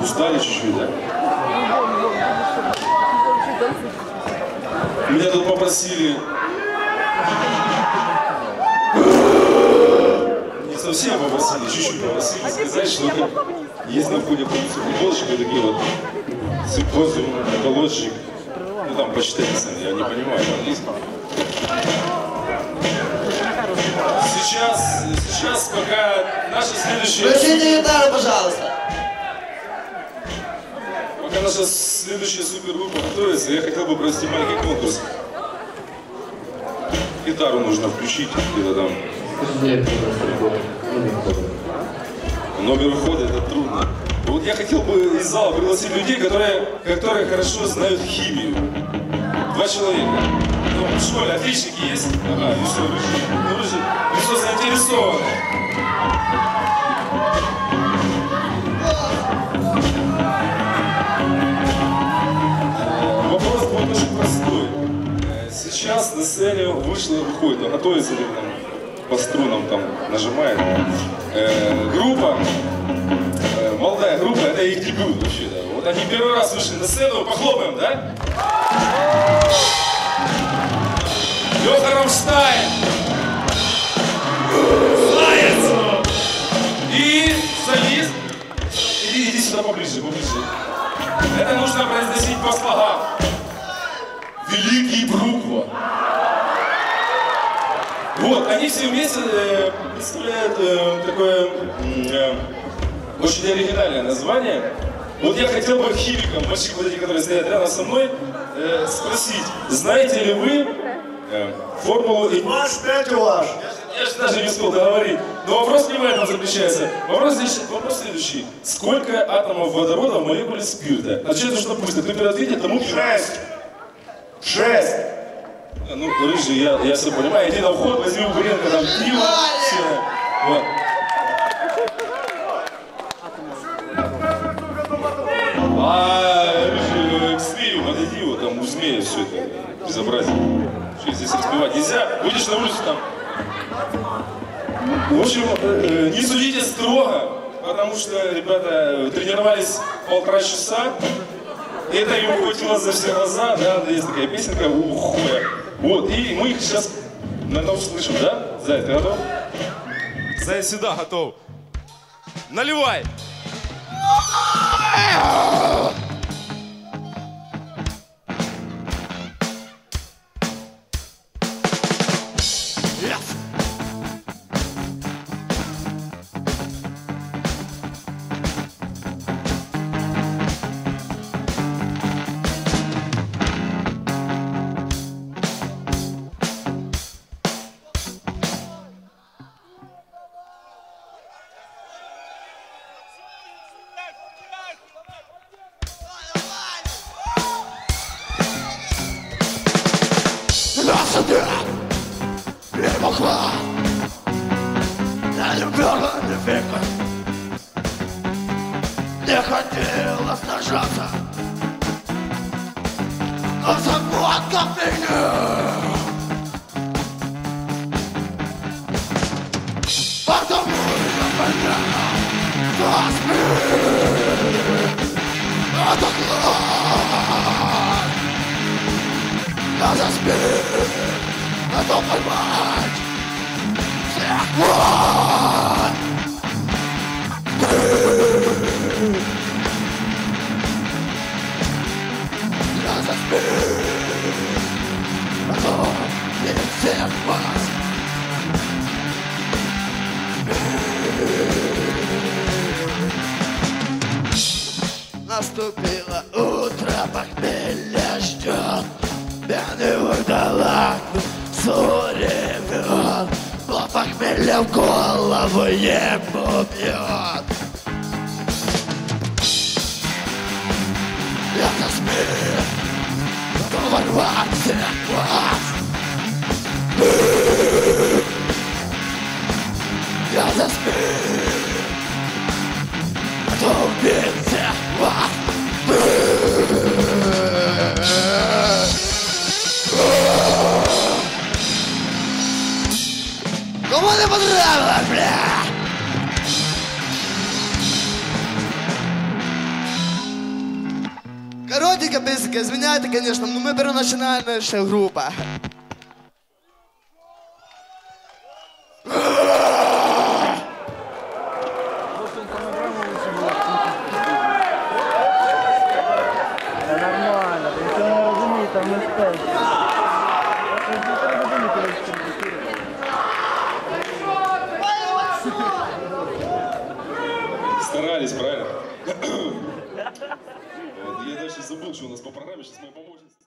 Устали чуть-чуть, да? Меня тут попросили... Не совсем попросили, чуть-чуть попросили сказать, что есть на входе полиции футболщик и такие вот симпозиум, экологик. Ну там почитайте сами, я не понимаю английский. Сейчас, сейчас пока наша следующая... Включите гитару, пожалуйста. Наша следующая супергруппа готовится, я хотел бы провести маленький конкурс. Гитару нужно включить где-то там. Номер входа это трудно. Вот я хотел бы из зала пригласить людей, которые, которые хорошо знают химию. Два человека. Ну, в школе отличники есть? Ага, все, рыжий. Ну, рыжий, лицо заинтересованное. Вопрос Сцене вышла, выходит, он готовится или там по струнам там нажимает. Э, группа, э, молодая группа, это их дебют вообще, да. Вот они первый раз вышли на сцену, похлопаем, да? Леха Рамштайн! Заяц! И солист. Иди, иди сюда поближе, поближе. Это нужно произносить по слогам. Великий Бруква. Вот, они все вместе э, представляют э, такое э, очень оригинальное название. Вот я хотел бы химикам, мальчикам вот эти, которые стоят рядом со мной, э, спросить, знаете ли вы э, формулу... Ваш пять ваш. Я же даже не успел договорить. Но вопрос не в этом заключается. Вопрос, здесь- вопрос следующий. Сколько атомов водорода в молекуле спирта? Отвечает быстро. Кто первый ответит, тому Шесть. Шесть. Ну, рыжий, я, я все понимаю. Иди на вход, возьми у Гуренко там пиво. Все. Вот. А, рыжий, к змею, подойди, вот там у змея все это безобразие. Что здесь распевать нельзя? Выйдешь на улицу там. В общем, э, не судите строго, потому что ребята тренировались полтора часа. И это им хватило за все глаза, да, есть такая песенка «Ухуя». Вот, и мы их сейчас, наверное, услышим, да? Зай, ты готов? Зай всегда готов. Наливай! Не хотела сражаться Но заботка меня Потому я поняла! Возьми Это клад Надо спеть Надо поймать Всех вот Надо спеть А то не всех вас Наступило утро, похмелье ждет Пьяный вурдалак суревет Но похмелье в голову ему бьет Это смерть, ворваться в вас Кому ты понравилась, бля? Коротенько, песенка, извиняйте, конечно, но мы переначинальна наша группа. Что у нас по программе. Сейчас моя помощница.